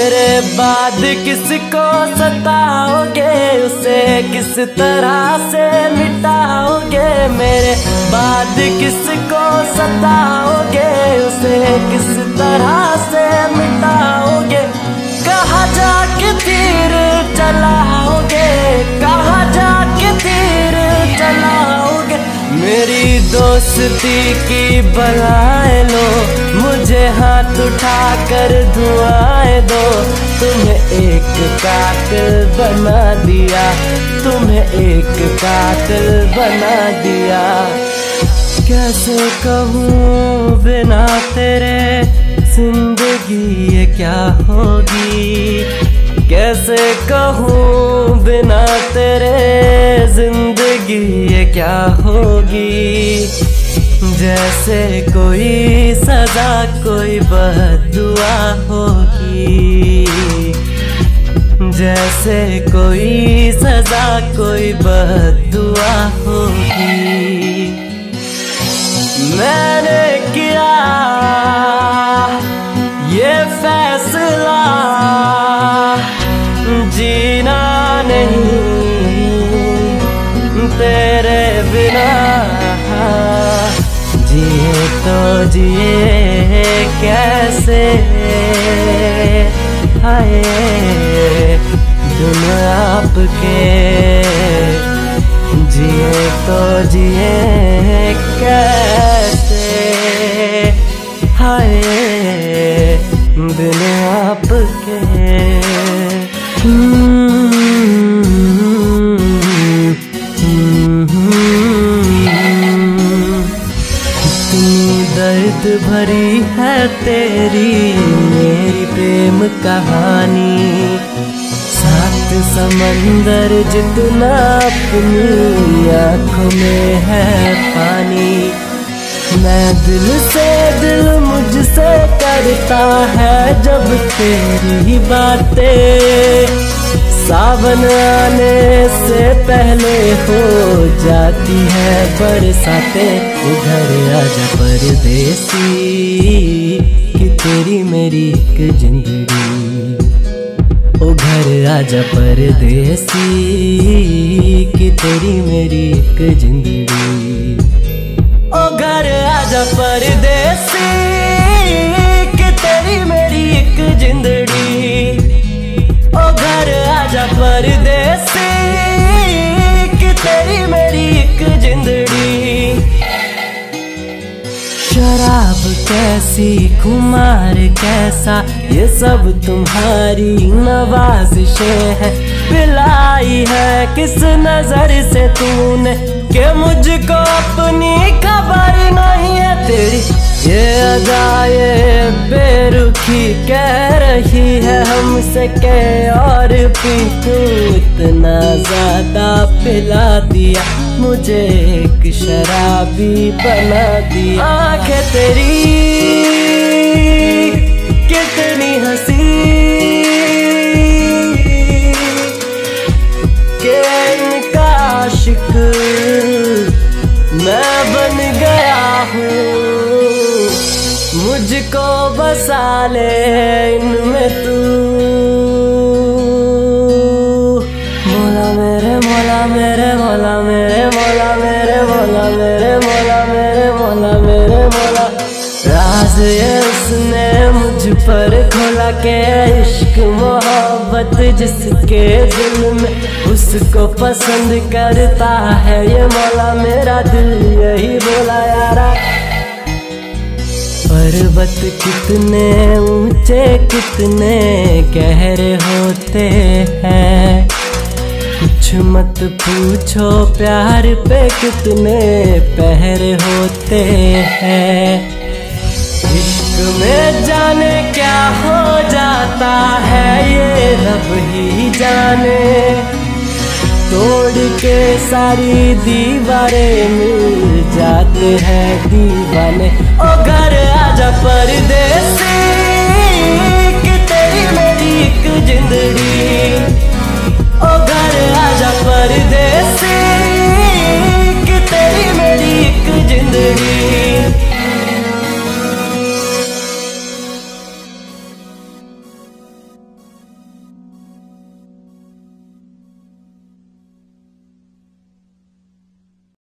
मेरे बाद किसको सताओगे? उसे किस तरह से मिटाओगे? मेरे बाद किसको सताओगे? उसे किस तरह से मिटाओगे? कहा जाके तीर चलाओगे कहा जाके तीर चलाओगे मेरी दोस्ती की बनाए लो। मुझे हाथ उठा कर धुआए दो। तुम्हें एक कातिल बना दिया। तुम्हें एक कातिल बना दिया। कैसे कहूँ बिना तेरे, ज़िंदगी ये क्या होगी? कैसे कहूँ बिना तेरे, ज़िंदगी ये क्या होगी? जैसे कोई सजा, कोई बदुआ होगी। जैसे कोई सजा, कोई बदुआ होगी। मैंने किया तेरे बिना जिए तो जिए कैसे? हाय, दुनिया आपके। जिए तो जिए कैसे? हाय, बिन दर्द भरी है तेरी, मेरी प्रेम कहानी। सात समंदर जितना अपनी आँखों में है पानी। मैं दिल से दिल मुझसे करता है जब तेरी बातें सावन आने से पहले हो जाती है बरसाते। उधर आजा परदेसी, कि तेरी मेरी एक ज़िंदगी घर आजा परदेसी, कि तेरी मेरी एक ज़िंदगी घर आजा परदेसी आजा परदेसी तेरी मेरी एक जिंदड़ी। शराब कैसी कुमार कैसा, ये सब तुम्हारी नवाजिशें है। पिलाई है किस नज़र से तूने, के मुझको अपनी खबर नहीं है तेरी। ये अदा बेरुखी कह रही है हमसे के और भी। तू इतना ज़्यादा पिला दिया, मुझे एक शराबी बना दिया। आँखें तेरी, कितनी हँसी। बसा ले इनमें तू। मोला मेरे मोला मेरे मोला मेरे मोला मेरे मोला मेरे मोला मेरे मोला मेरे, मोला। राज ये उसने मुझ पर खोला के इश्क, मोहब्बत जिसके दिल में उसको पसंद करता है ये मौला मेरा दिल, यही बोला यारा। पर्वत कितने ऊँचे, कितने गहरे होते हैं। कुछ मत पूछो प्यार पे कितने पहर होते हैं। इश्क में जाने क्या हो जाता है, ये रब ही जाने। तोड़ के सारी दीवारें मिल जाते हैं दीवाने। ओ घर आजा परदेसी कि तेरी मेरी